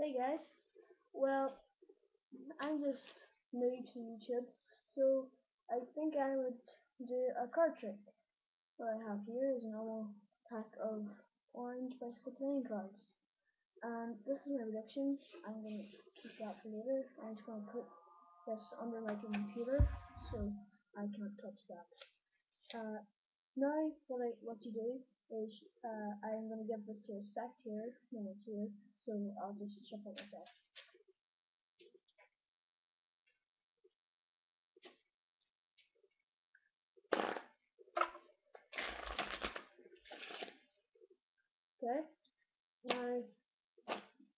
Hey guys, well, I'm just new to YouTube, so I think I would do a card trick. What I have here is a normal pack of orange bicycle playing cards. And this is my reduction, I'm going to keep that for later. I'm just going to put this under my computer so I can't touch that. Uh, now, what I what you do is uh, I'm going to give this to a spectator when it's here, so I'll just shuffle myself. Okay, now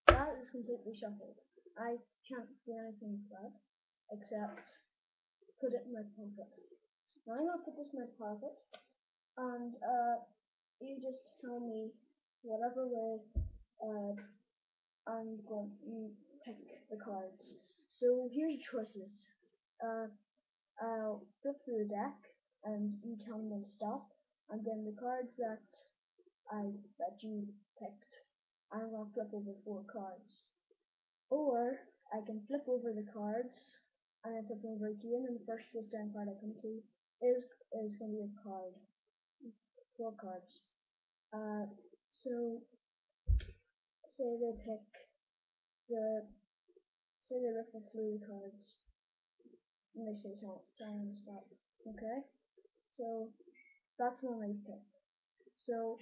that is completely shuffled. I can't do anything with that except put it in my pocket. Now I'm to put this in my pocket and uh, you just tell me whatever way uh, I'm going to pick the cards. So here's your choices. Uh, I'll flip through the deck and you tell me when to stop and then the cards that I that you picked I'm to flip over four cards. Or I can flip over the cards and then flip over again and the first face down card I come to is is going to be a card four cards. Uh, so say they pick the say they riffle for the cards and they say time to stop. Okay? So that's one I pick. So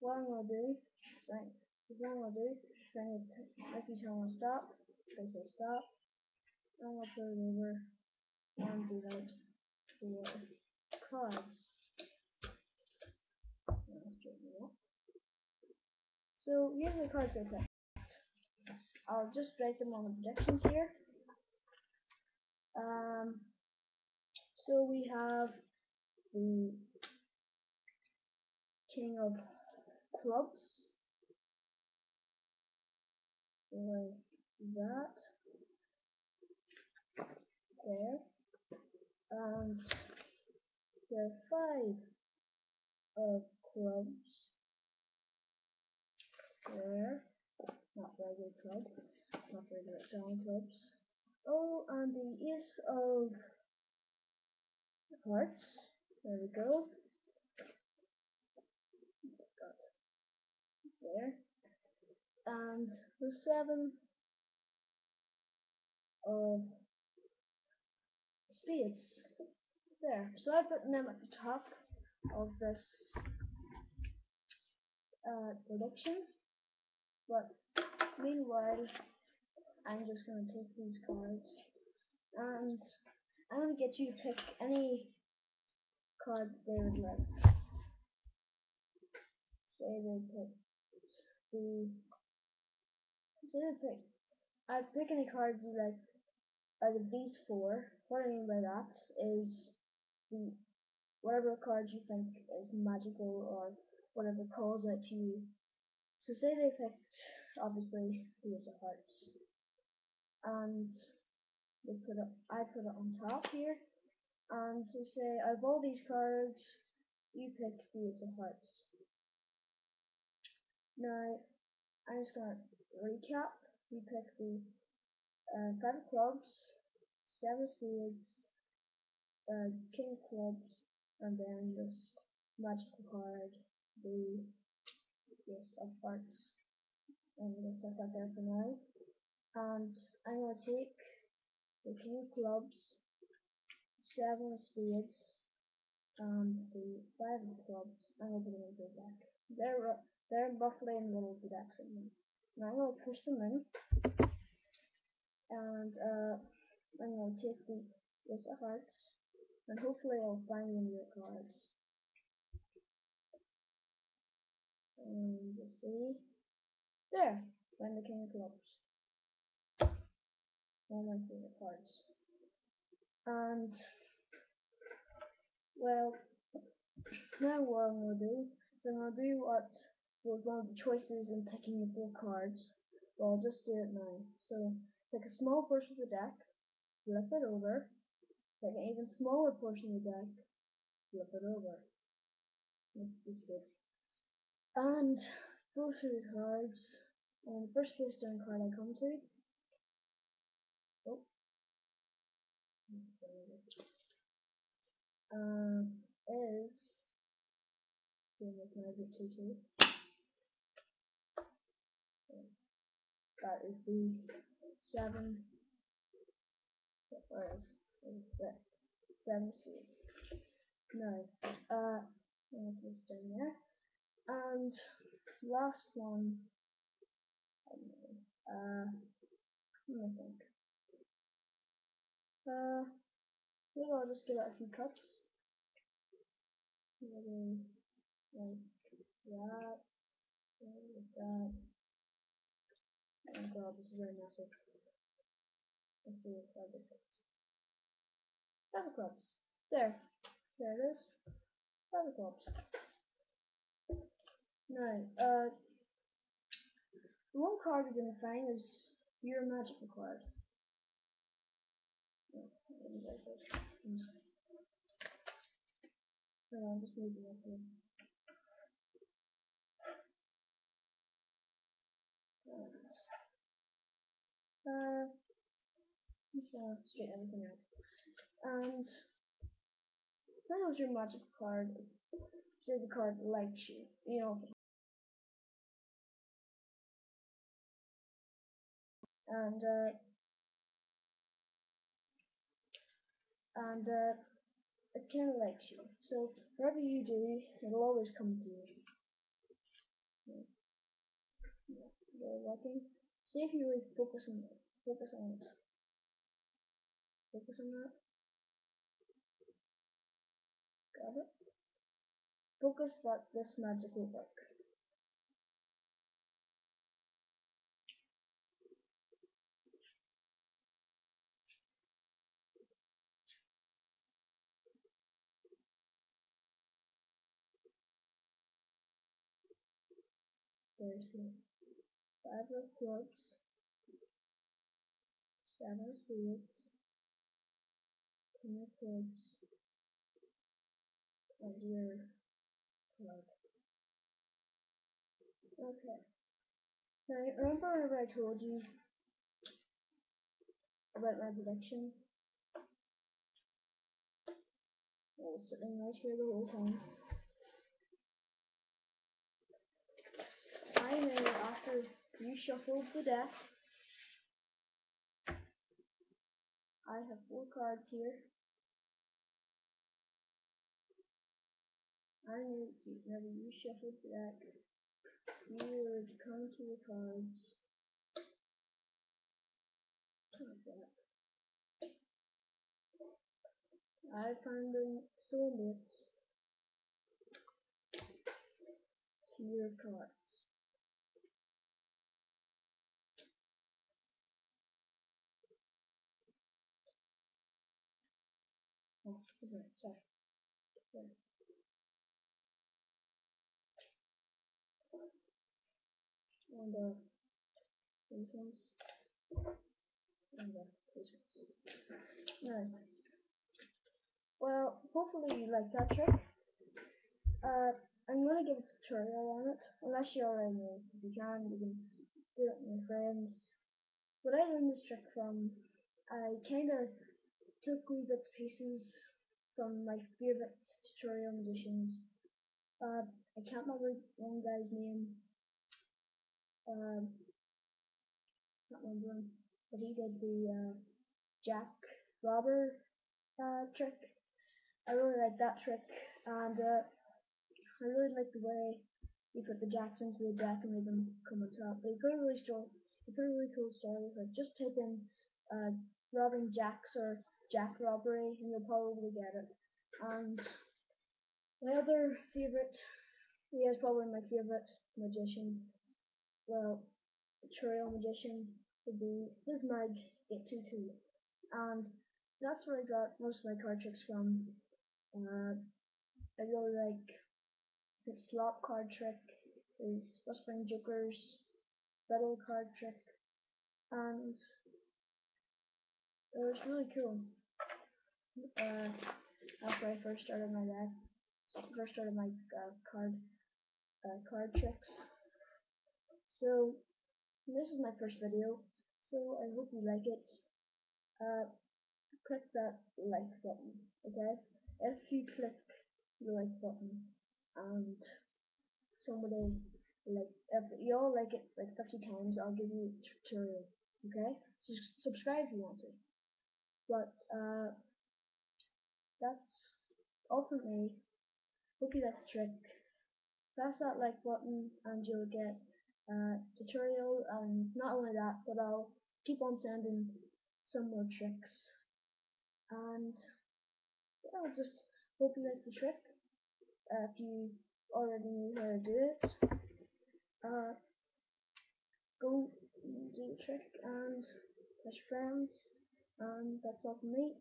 what I'm gonna do is I what I'm gonna do is I'm gonna if you tell me to stop, they say stop, I'm gonna put it over and do that for cards. So here's the cards I picked. I'll just write them on the projections here. Um, so we have the King of Clubs, like that, there, and the Five of Clubs, there, not regular club, not regular strong clubs. Oh, and the Ace of Hearts, there we go. Got there. And the Seven of Spades, there. So I put them at the top of this uh, prediction. But meanwhile, I'm just to take these cards and I'm to get you to pick any card they would like. Say they picked the. Say they picked. I'd pick any card you like out of these four. What I mean by that is the whatever card you think is magical or whatever calls out to you so say they picked, obviously, the Ace of Hearts, and they put it, I put it on top here, and so say, out of all these cards, you picked the Ace of Hearts. Now, I'm just going to recap. You picked the uh, Five of Clubs, Seven of Spades, uh, King of Clubs, and then this magical card, the yes, of. I'm going to set that now. And I'm to take the King of Clubs, Seven of Spades, and the Five of Clubs. I'm to put them into the deck. They're, they're roughly in the middle of the deck somewhere. Now I'm to push them in. And uh, I'm to take the Ace of Hearts. And hopefully I'll find of your cards. Mm, and see. There, find the King Clubs. One of my favorite cards. And, well, now what I'm to do is I'm to do what was one of the choices in picking the four cards. Well, I'll just do it now. So, take a small portion of the deck, flip it over, take an even smaller portion of the deck, flip it over. This bit and the cards And the first down card I come to. Oh. Um, is doing this magic two That is the seven. Where is, that? Seven spades. No. Uh, this down there. And last one. Uh, let me think. Uh, maybe I'll just give it a few cuts. Maybe like that, like that. Oh god, this is very messy. Let's see if I get it. Feather clubs. There. There it is. Feather clubs. Now, uh, the one card you're gonna find is your magical card. Hold on, just moving up here. Uh, just gonna straighten everything out. And that was your magic card. Say the card likes you, you know. And uh, and uh, it of likes you. So whatever you do, it'll always come to you. They're working. See if you really focus on it. Focus on it. Focus on that. Got it? Focus that this magic will work. The five of clubs, seven spades, ten of clubs, and your club. Okay. Now, remember whenever I told you about my prediction? I was sitting right here the whole time. I know after you shuffled the deck, I have four cards here. I knew whenever you shuffled the deck, you would come to the cards. I found them soulmates to your cards. Sorry. And uh, these ones. And uh, these ones. Alright. Well, hopefully you like that trick. Uh, I'm gonna give a tutorial on it, unless you already know. If you can, you can do it with your friends. What I learned this trick from, I kinda took wee bits pieces from my favorite tutorial magicians. Uh, I can't remember one guy's name. Um, can't remember him, but he did the uh, Jack Robber uh, trick. I really like that trick, and uh, I really like the way he put the jacks into the deck and made them come on top. He put a really strong, he put a really cool story it. Just type in uh, robbing jacks or jack robbery, and you'll probably get it. And my other favorite, he is probably my favorite magician. Well, tutorial magician would be this mag 822, and that's where I got most of my card tricks from. Uh, I really like the slot card trick, is whispering jokers, battle card trick, and it was really cool. Uh, after I first started my deck, first started my uh, card uh, card tricks. So This is my first video, so I hope you like it. Uh, click that like button, okay? If you click the like button and somebody like if you all like it like 50 times, I'll give you a tutorial, okay? So subscribe if you want to. But uh, that's all from me. Hope you like the trick. Press that like button and you'll get uh, tutorial and not only that but I'll keep on sending some more tricks and yeah, I'll just hope you like the trick uh, if you already knew how to do it uh, go do the trick and your friends and that's all for me.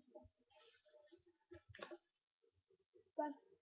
Bye